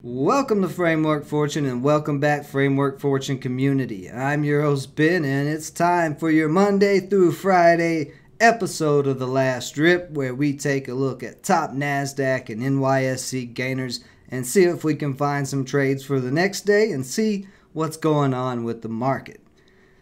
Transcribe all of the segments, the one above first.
Welcome to Framework Fortune and welcome back, Framework Fortune community. I'm your host, Ben, and it's time for your Monday through Friday episode of The Last Drip, where we take a look at top NASDAQ and NYSE gainers and see if we can find some trades for the next day and see what's going on with the market.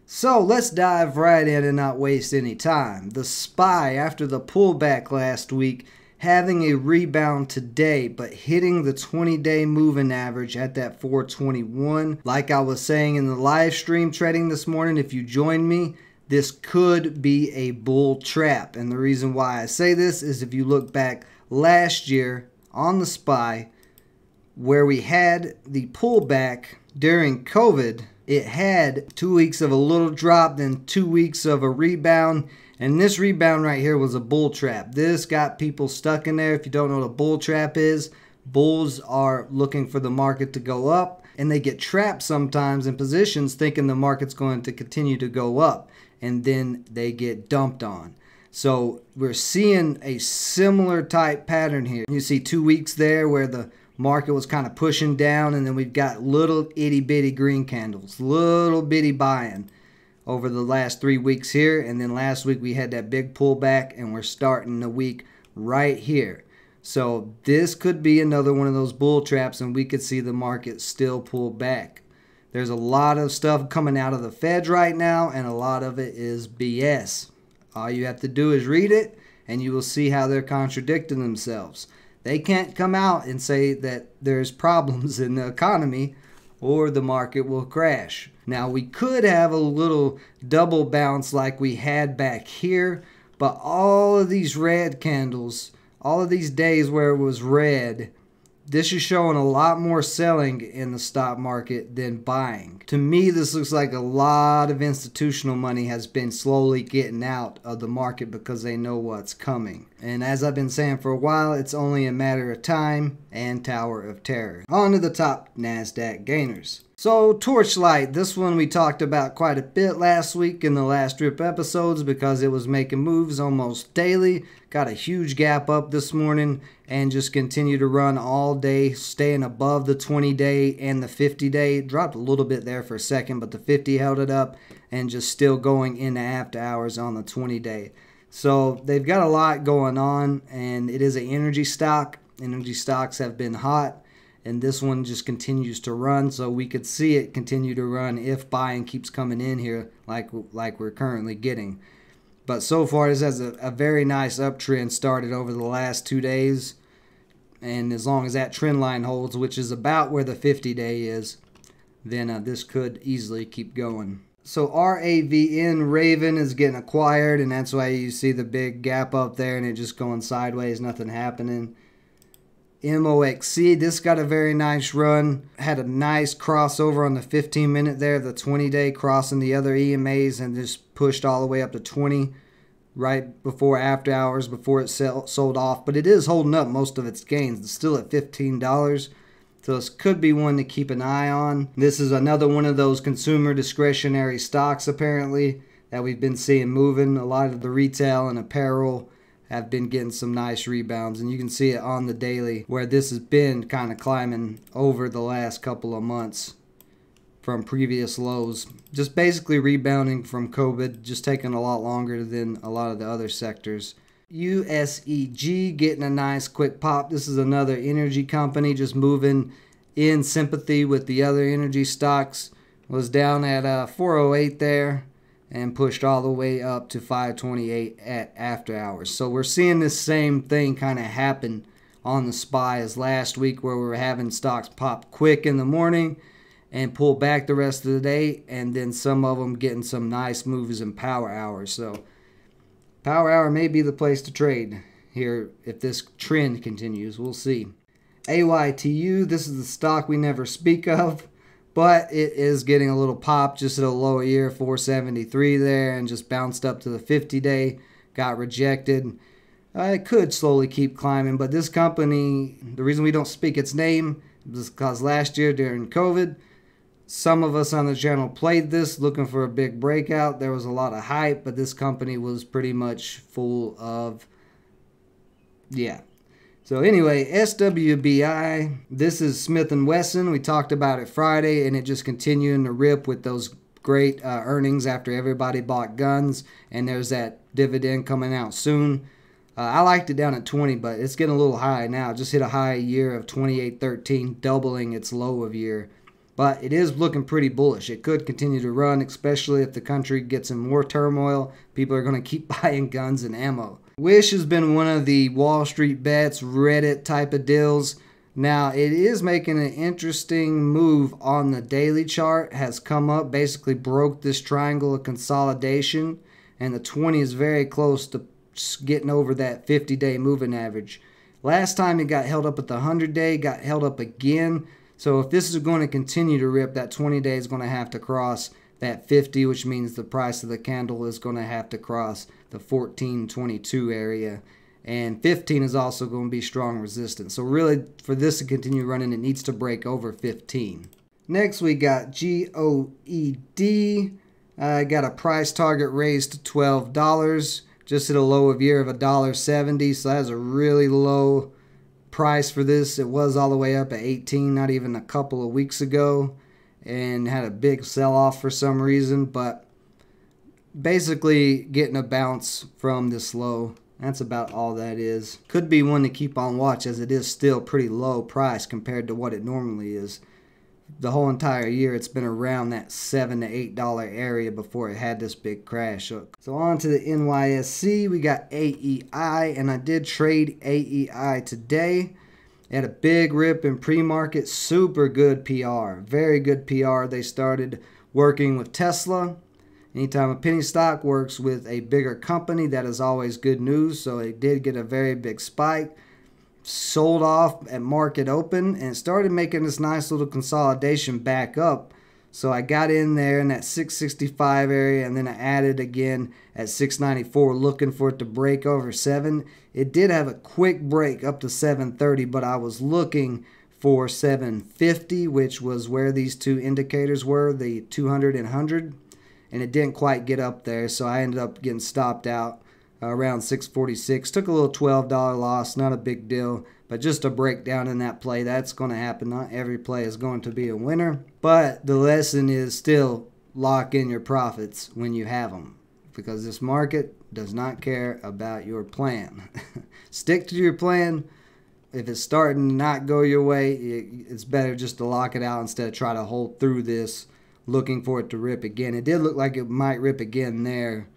So let's dive right in and not waste any time. The SPY, after the pullback last week, having a rebound today, but hitting the 20 day moving average at that 421. Like I was saying in the live stream trading this morning, if you join me, this could be a bull trap. And the reason why I say this is if you look back last year on the SPY, where we had the pullback during COVID, it had two weeks of a little drop, then two weeks of a rebound and this rebound right here was a bull trap. This got people stuck in there. If you don't know what a bull trap is, bulls are looking for the market to go up and they get trapped sometimes in positions thinking the market's going to continue to go up and then they get dumped on. So we're seeing a similar type pattern here. You see two weeks there where the market was kind of pushing down and then we've got little itty bitty green candles, little bitty buying over the last three weeks here. And then last week we had that big pullback, and we're starting the week right here. So this could be another one of those bull traps, and we could see the market still pull back. There's a lot of stuff coming out of the Feds right now, and a lot of it is BS. All you have to do is read it, and you will see how they're contradicting themselves. They can't come out and say that there's problems in the economy or the market will crash. Now we could have a little double bounce like we had back here, but all of these red candles, all of these days where it was red, this is showing a lot more selling in the stock market than buying. To me, this looks like a lot of institutional money has been slowly getting out of the market because they know what's coming. And as I've been saying for a while, it's only a matter of time and Tower of Terror. On to the top NASDAQ gainers. So, Torchlight, this one we talked about quite a bit last week in the last drip episodes because it was making moves almost daily. Got a huge gap up this morning and just continue to run all day, staying above the 20 day and the 50 day. Dropped a little bit there for a second, but the 50 held it up and just still going into after hours on the 20 day. So, they've got a lot going on and it is an energy stock. Energy stocks have been hot and this one just continues to run so we could see it continue to run if buying keeps coming in here like like we're currently getting but so far this has a, a very nice uptrend started over the last two days. And as long as that trend line holds which is about where the 50 day is then uh, this could easily keep going. So RAVN Raven is getting acquired and that's why you see the big gap up there and it just going sideways nothing happening MOXC. This got a very nice run. Had a nice crossover on the 15 minute there, the 20 day crossing the other EMAs and just pushed all the way up to 20 right before after hours before it sell, sold off. But it is holding up most of its gains. It's still at $15. So this could be one to keep an eye on. This is another one of those consumer discretionary stocks apparently that we've been seeing moving. A lot of the retail and apparel have been getting some nice rebounds. And you can see it on the daily where this has been kind of climbing over the last couple of months from previous lows. Just basically rebounding from covid just taking a lot longer than a lot of the other sectors. USEG getting a nice quick pop. This is another energy company just moving in sympathy with the other energy stocks. Was down at uh, 408 there and pushed all the way up to 528 at after hours. So we're seeing this same thing kind of happen on the SPY as last week where we were having stocks pop quick in the morning and pull back the rest of the day and then some of them getting some nice moves in power hours. So power hour may be the place to trade here if this trend continues. We'll see. AYTU, this is the stock we never speak of but it is getting a little pop just at a lower year 473 there and just bounced up to the 50 day got rejected uh, it could slowly keep climbing but this company the reason we don't speak its name is because last year during covid Some of us on the channel played this looking for a big breakout. There was a lot of hype, but this company was pretty much full of, yeah. So anyway, SWBI, this is Smith & Wesson. We talked about it Friday, and it just continuing to rip with those great uh, earnings after everybody bought guns, and there's that dividend coming out soon. Uh, I liked it down at 20, but it's getting a little high now. It just hit a high year of 28.13, doubling its low of year. But it is looking pretty bullish. It could continue to run, especially if the country gets in more turmoil. People are going to keep buying guns and ammo. Wish has been one of the Wall Street bets, Reddit type of deals. Now, it is making an interesting move on the daily chart, has come up, basically broke this triangle of consolidation, and the 20 is very close to getting over that 50 day moving average. Last time it got held up at the 100 day, got held up again. So if this is going to continue to rip, that 20 day is going to have to cross that 50, which means the price of the candle is going to have to cross the 1422 area and 15 is also going to be strong resistance. So really, for this to continue running, it needs to break over 15. Next, we got GOED. I uh, got a price target raised to $12. Just at a low of year of $1.70. So that's a really low price for this. It was all the way up at 18 not even a couple of weeks ago. And had a big sell off for some reason. But basically getting a bounce from this low that's about all that is. Could be one to keep on watch as it is still pretty low price compared to what it normally is. The whole entire year it's been around that seven to eight dollar area before it had this big crash. So on to the NYSE, we got AEI, and I did trade AEI today. Had a big rip in pre-market, super good PR, very good PR. They started working with Tesla Anytime a penny stock works with a bigger company, that is always good news. So it did get a very big spike, sold off at market open, and started making this nice little consolidation back up. So I got in there in that 665 area and then I added again at 694 looking for it to break over 7. It did have a quick break up to 730, but I was looking for 750, which was where these two indicators were, the 200 and 100 and it didn't quite get up there, so I ended up getting stopped out around 646. Took a little $12 loss, not a big deal, but just a breakdown in that play. That's going to happen. Not every play is going to be a winner, but the lesson is still lock in your profits when you have them because this market does not care about your plan. Stick to your plan. If it's starting to not go your way, it's better just to lock it out instead of try to hold through this looking for it to rip again. It did look like it might rip again there,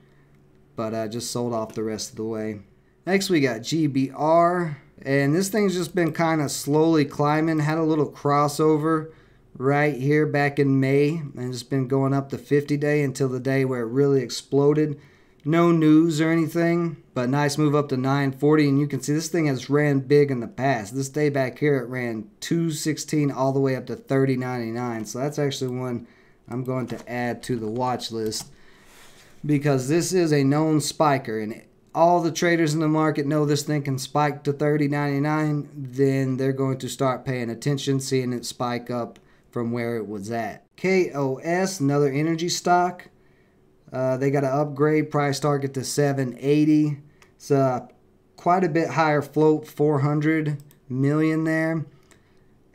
but I just sold off the rest of the way. Next we got GBR, and this thing's just been kind of slowly climbing. Had a little crossover right here back in May, and it's been going up the 50 day until the day where it really exploded. No news or anything, but nice move up to 940, and you can see this thing has ran big in the past. This day back here, it ran 216 all the way up to 3099, so that's actually one I'm going to add to the watch list because this is a known spiker and all the traders in the market know this thing can spike to 30.99 then they're going to start paying attention seeing it spike up from where it was at. KOS another energy stock. Uh, they got an upgrade price target to 780 it's uh, quite a bit higher float 400 million there.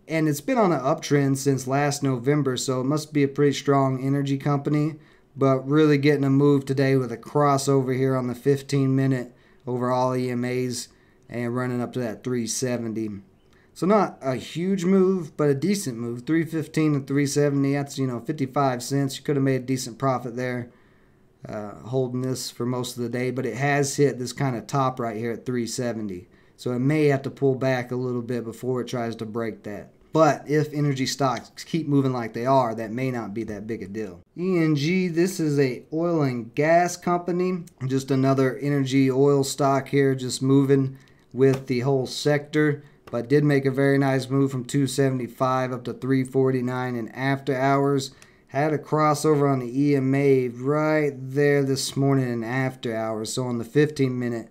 And it's been on an uptrend since last November, so it must be a pretty strong energy company. But really getting a move today with a crossover here on the 15 minute over all EMAs and running up to that 370. So not a huge move, but a decent move. 315 to 370, that's, you know, 55 cents. You could have made a decent profit there uh, holding this for most of the day, but it has hit this kind of top right here at 370. So it may have to pull back a little bit before it tries to break that. But if energy stocks keep moving like they are, that may not be that big a deal. ENG, this is a oil and gas company. Just another energy oil stock here, just moving with the whole sector. But did make a very nice move from 275 up to 349 in after hours. Had a crossover on the EMA right there this morning in after hours. So on the 15 minute,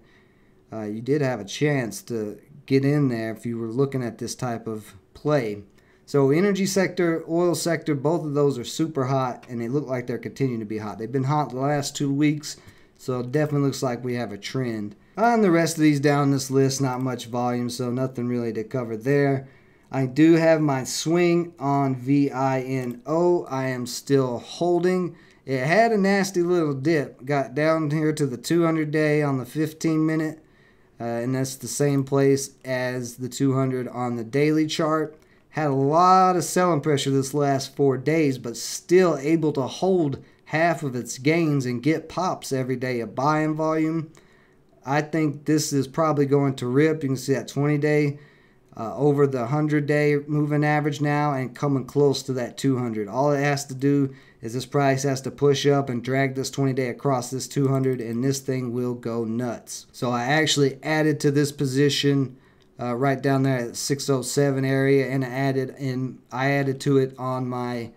uh, you did have a chance to get in there if you were looking at this type of play. So energy sector, oil sector, both of those are super hot, and they look like they're continuing to be hot. They've been hot the last two weeks, so it definitely looks like we have a trend. On the rest of these down this list, not much volume, so nothing really to cover there. I do have my swing on VINO. I am still holding. It had a nasty little dip. Got down here to the 200 day on the 15 minute. Uh, and that's the same place as the 200 on the daily chart. Had a lot of selling pressure this last four days, but still able to hold half of its gains and get pops every day of buying volume. I think this is probably going to rip. You can see that 20 day uh, over the 100 day moving average now and coming close to that 200. All it has to do is this price has to push up and drag this 20 day across this 200 and this thing will go nuts. So I actually added to this position uh, right down there at 607 area and I added in I added to it on my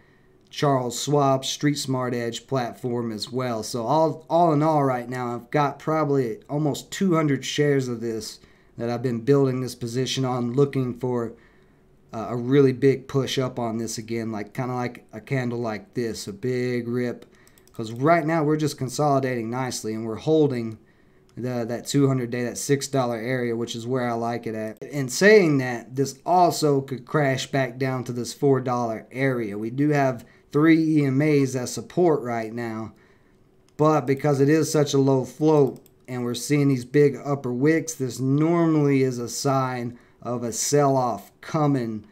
Charles Schwab Street Smart Edge platform as well. So all all in all right now I've got probably almost 200 shares of this that I've been building this position on looking for uh, a really big push up on this again like kind of like a candle like this a big rip. Because right now we're just consolidating nicely and we're holding the, that 200 day that six dollar area which is where I like it at. In saying that this also could crash back down to this four dollar area. We do have three EMAs that support right now but because it is such a low float and we're seeing these big upper wicks, this normally is a sign of a sell off coming,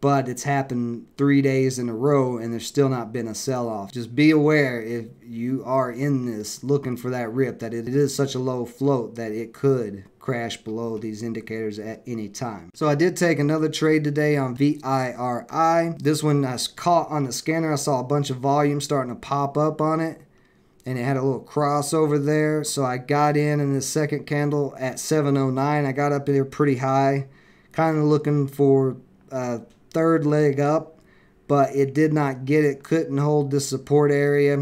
but it's happened three days in a row and there's still not been a sell off. Just be aware if you are in this looking for that rip that it is such a low float that it could crash below these indicators at any time. So I did take another trade today on VIRI. This one I caught on the scanner. I saw a bunch of volume starting to pop up on it and it had a little crossover there. So I got in in the second candle at 709. I got up there pretty high, kind of looking for a third leg up, but it did not get it. Couldn't hold the support area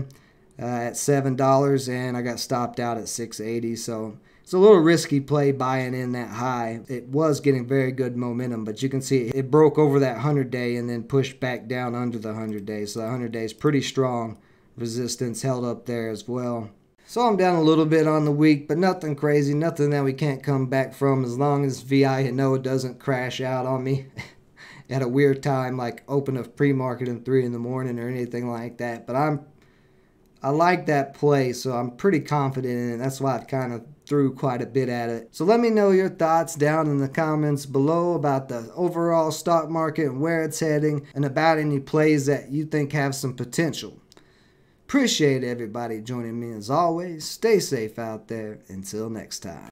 uh, at seven dollars, and I got stopped out at 680. So it's a little risky play buying in that high. It was getting very good momentum, but you can see it broke over that 100 day and then pushed back down under the 100 day. So the 100 day is pretty strong resistance held up there as well. So I'm down a little bit on the week, but nothing crazy, nothing that we can't come back from as long as VINO doesn't crash out on me at a weird time like open of pre-market in 3 in the morning or anything like that. But I'm I like that play, so I'm pretty confident in it. That's why I've kind of threw quite a bit at it. So let me know your thoughts down in the comments below about the overall stock market and where it's heading and about any plays that you think have some potential. Appreciate everybody joining me as always. Stay safe out there. Until next time.